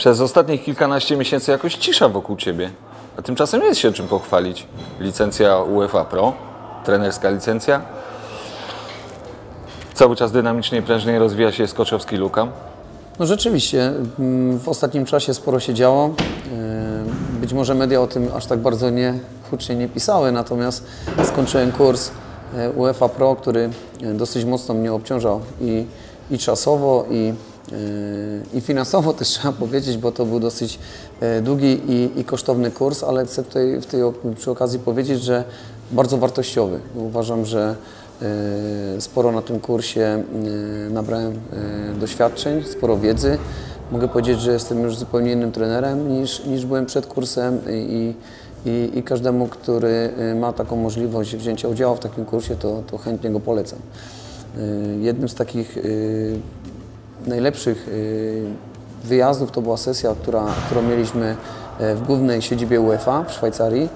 Przez ostatnich kilkanaście miesięcy jakoś cisza wokół Ciebie. A tymczasem jest się czym pochwalić. Licencja UEFA Pro, trenerska licencja. Cały czas dynamicznie i prężnie rozwija się Skoczowski Lukam. No rzeczywiście, mm, w ostatnim czasie sporo się działo. Yy, Być może media o tym aż tak bardzo nie hucznie nie pisały, natomiast skończyłem kurs e, UEFA Pro, który e, dosyć mocno mnie obciążał i, i czasowo, i, i finansowo też trzeba powiedzieć, bo to był dosyć e, długi i, i kosztowny kurs, ale chcę tutaj w tej, przy okazji powiedzieć, że bardzo wartościowy. Uważam, że e, sporo na tym kursie nabrałem doświadczeń, sporo wiedzy. Mogę powiedzieć, że jestem już zupełnie innym trenerem niż, niż byłem przed kursem i, i, i każdemu, który ma taką możliwość wzięcia udziału w takim kursie, to, to chętnie go polecam. Jednym z takich najlepszych y, wyjazdów to była sesja, która, którą mieliśmy e, w głównej siedzibie UEFA w Szwajcarii,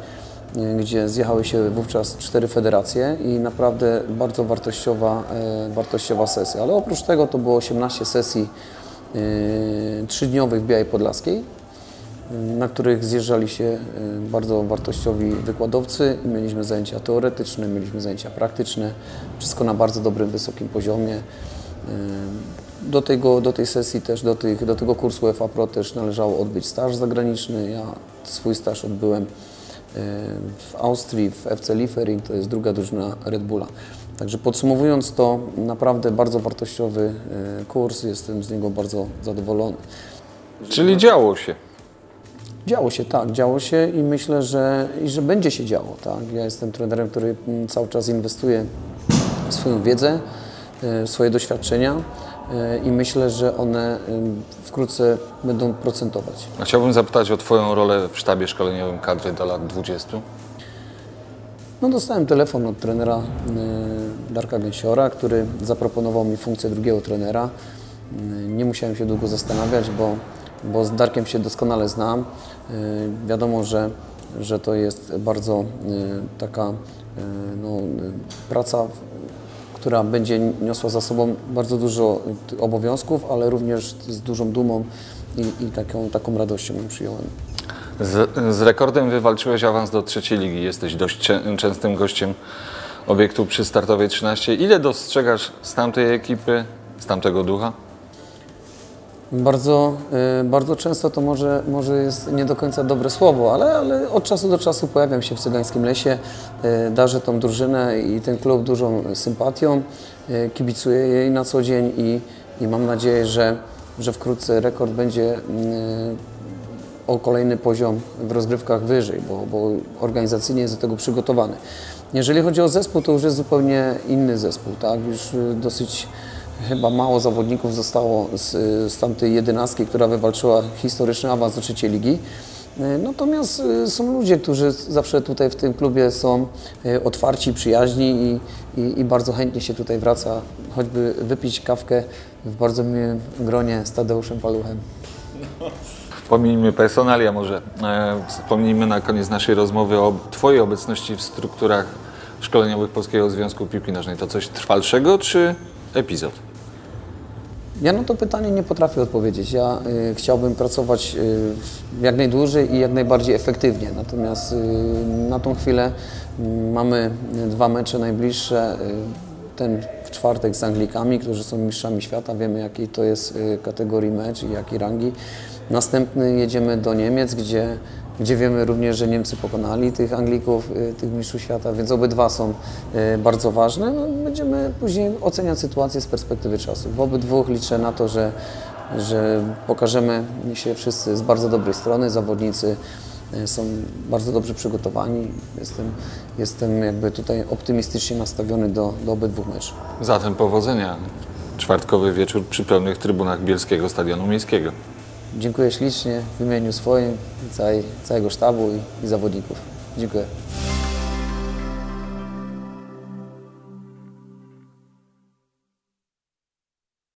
y, gdzie zjechały się wówczas cztery federacje i naprawdę bardzo wartościowa, e, wartościowa sesja. Ale oprócz tego to było 18 sesji trzydniowych w Białej Podlaskiej, na których zjeżdżali się bardzo wartościowi wykładowcy. Mieliśmy zajęcia teoretyczne, mieliśmy zajęcia praktyczne, wszystko na bardzo dobrym, wysokim poziomie. Do, tego, do tej sesji też, do, tych, do tego kursu UEFA Pro też należało odbyć staż zagraniczny. Ja swój staż odbyłem y, w Austrii, w FC Liefering, to jest druga drużyna Red Bulla. Także podsumowując to, naprawdę bardzo wartościowy y, kurs, jestem z niego bardzo zadowolony. Czyli działo się. Działo się, tak, działo się i myślę, że, i że będzie się działo. Tak. Ja jestem trenerem, który cały czas inwestuje w swoją wiedzę, e, w swoje doświadczenia e, i myślę, że one wkrótce będą procentować. A Chciałbym zapytać o Twoją rolę w sztabie szkoleniowym kadry do lat 20. No, dostałem telefon od trenera Darka Gęsiora, który zaproponował mi funkcję drugiego trenera. Nie musiałem się długo zastanawiać, bo, bo z Darkiem się doskonale znam. Wiadomo, że, że to jest bardzo taka no, praca, która będzie niosła za sobą bardzo dużo obowiązków, ale również z dużą dumą i, i taką, taką radością ją przyjąłem. Z, z rekordem wywalczyłeś awans do trzeciej ligi. Jesteś dość częstym gościem obiektu przy startowej 13. Ile dostrzegasz z tamtej ekipy, z tamtego ducha? Bardzo, y, bardzo często to może, może jest nie do końca dobre słowo, ale, ale od czasu do czasu pojawiam się w Cygańskim Lesie, y, darzę tą drużynę i ten klub dużą sympatią, y, kibicuję jej na co dzień i, i mam nadzieję, że, że wkrótce rekord będzie o kolejny poziom w rozgrywkach wyżej, bo, bo organizacyjnie jest do tego przygotowany. Jeżeli chodzi o zespół, to już jest zupełnie inny zespół, tak? Już dosyć chyba mało zawodników zostało z, y, z tamtej jedenastki, która wywalczyła historyczny awans do trzeciej ligi. Y, Natomiast y, są ludzie, którzy zawsze tutaj w tym klubie są otwarci, przyjaźni i, i, i bardzo chętnie się tutaj wraca, choćby wypić kawkę w bardzo miłym gronie z Tadeuszem Paluchem. Pomijmy personalia może. E, Wspomnijmy na koniec naszej rozmowy o Twojej obecności w strukturach szkoleniowych Polskiego Związku Piłki Nożnej. To coś trwalszego czy epizod? Ja na to pytanie nie potrafię odpowiedzieć. Ja y, chciałbym pracować y, jak najdłużej i jak najbardziej efektywnie. Natomiast y, na tą chwilę y, mamy dwa mecze najbliższe. Ten w czwartek z Anglikami, którzy są mistrzami świata. Wiemy, jakiej to jest y, kategorii mecz i jakiej rangi. Następny jedziemy do Niemiec, gdzie, gdzie wiemy również, że Niemcy pokonali tych Anglików, y, tych mistrzów świata, więc obydwa są y, bardzo ważne. No, będziemy później oceniać sytuację z perspektywy czasu. W obydwu liczę na to, że, że pokażemy się wszyscy z bardzo dobrej strony. Zawodnicy są bardzo dobrze przygotowani. Jestem, jestem jakby tutaj optymistycznie nastawiony do, do obydwu meczów. Zatem powodzenia. Czwartkowy wieczór przy pełnych trybunach Bielskiego Stadionu Miejskiego. Dziękuję ślicznie w imieniu swoim, całej, całego sztabu i, i zawodników. Dziękuję.